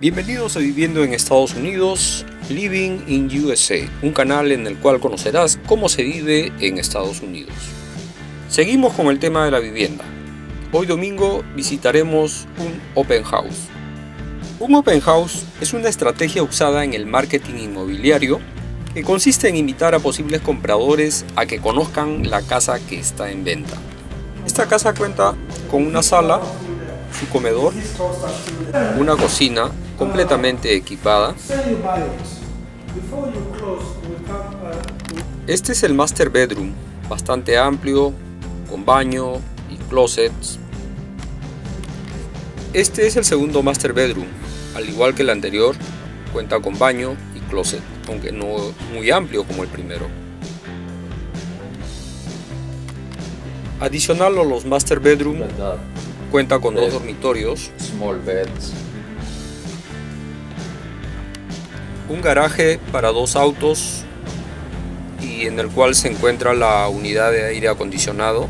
Bienvenidos a Viviendo en Estados Unidos, Living in USA, un canal en el cual conocerás cómo se vive en Estados Unidos. Seguimos con el tema de la vivienda. Hoy domingo visitaremos un open house. Un open house es una estrategia usada en el marketing inmobiliario que consiste en invitar a posibles compradores a que conozcan la casa que está en venta. Esta casa cuenta con una sala, su comedor, una cocina completamente equipada. Este es el master bedroom, bastante amplio, con baño y closets. Este es el segundo master bedroom, al igual que el anterior, cuenta con baño y closet, aunque no muy amplio como el primero. Adicional a los master bedroom, cuenta con dos dormitorios, Small beds. Un garaje para dos autos y en el cual se encuentra la unidad de aire acondicionado,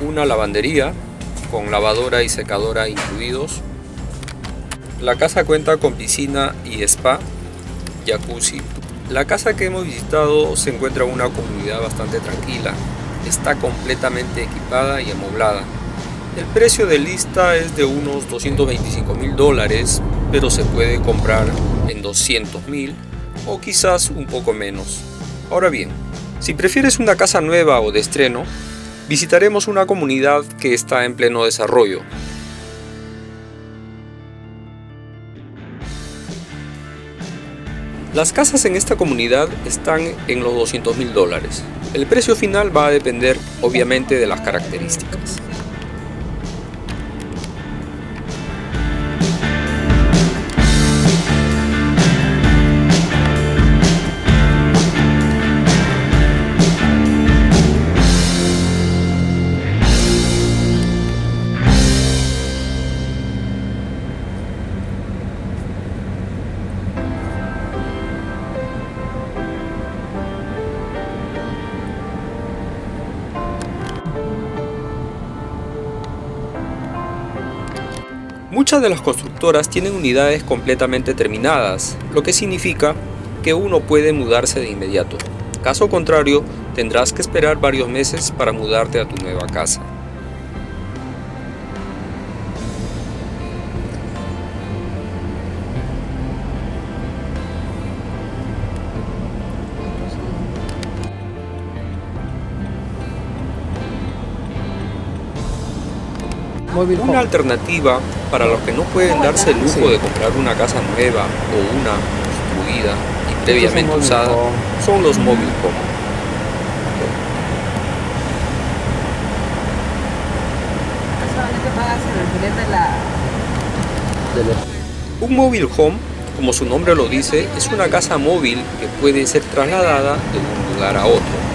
una lavandería con lavadora y secadora incluidos. La casa cuenta con piscina y spa, jacuzzi. La casa que hemos visitado se encuentra en una comunidad bastante tranquila. Está completamente equipada y amoblada. El precio de lista es de unos 225 mil dólares, pero se puede comprar en 200 mil o quizás un poco menos. Ahora bien, si prefieres una casa nueva o de estreno, visitaremos una comunidad que está en pleno desarrollo. Las casas en esta comunidad están en los 200 mil dólares. El precio final va a depender obviamente de las características. Muchas de las constructoras tienen unidades completamente terminadas, lo que significa que uno puede mudarse de inmediato. Caso contrario, tendrás que esperar varios meses para mudarte a tu nueva casa. Móvil Una alternativa para los que no pueden darse el lujo de comprar una casa nueva o una construida y previamente usada home. son los mobile home. Solamente pagas el alquiler de la... Un mobile home, como su nombre lo dice, es una casa móvil que puede ser trasladada de un lugar a otro.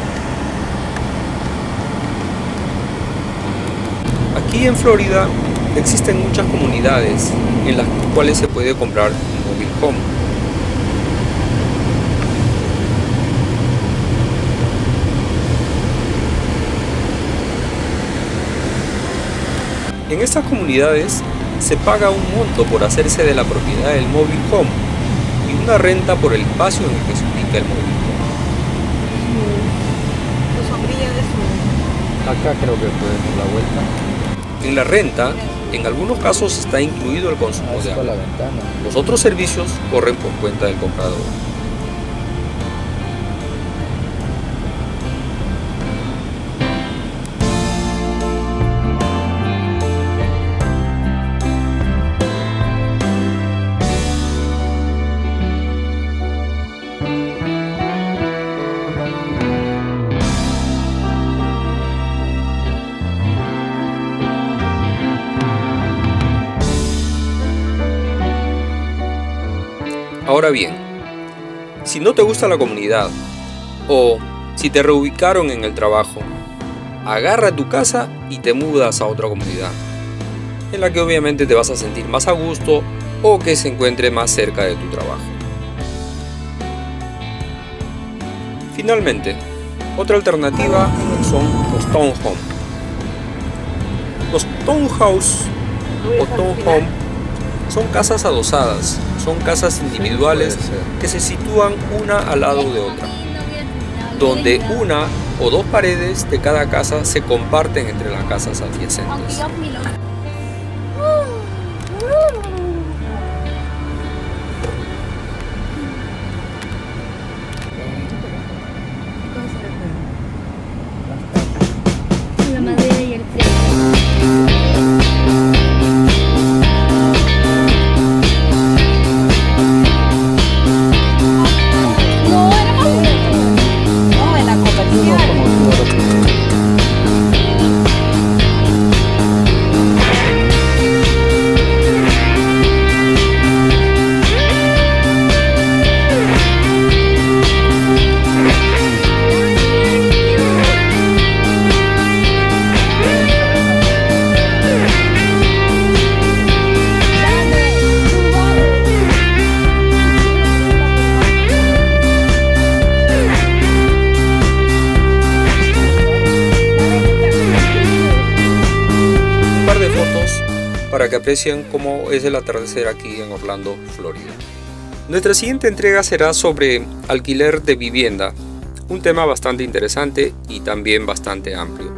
Aquí en Florida existen muchas comunidades en las cuales se puede comprar un mobile home. En estas comunidades se paga un monto por hacerse de la propiedad del mobile home y una renta por el espacio en el que se ubica el mobile home. Acá creo que puede dar la vuelta. En la renta, en algunos casos está incluido el consumo de agua. Los otros servicios corren por cuenta del comprador. Ahora bien, si no te gusta la comunidad o si te reubicaron en el trabajo, agarra tu casa y te mudas a otra comunidad, en la que obviamente te vas a sentir más a gusto o que se encuentre más cerca de tu trabajo. Finalmente, otra alternativa son los townhome. Los townhouse o townhome son casas adosadas, son casas individuales que se sitúan una al lado de otra, donde una o dos paredes de cada casa se comparten entre las casas adyacentes. Para que aprecien cómo es el atardecer aquí en Orlando, Florida. Nuestra siguiente entrega será sobre alquiler de vivienda, un tema bastante interesante y también bastante amplio.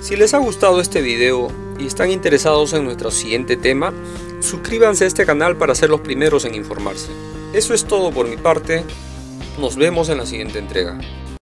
Si les ha gustado este video y están interesados en nuestro siguiente tema, suscríbanse a este canal para ser los primeros en informarse. Eso es todo por mi parte, nos vemos en la siguiente entrega.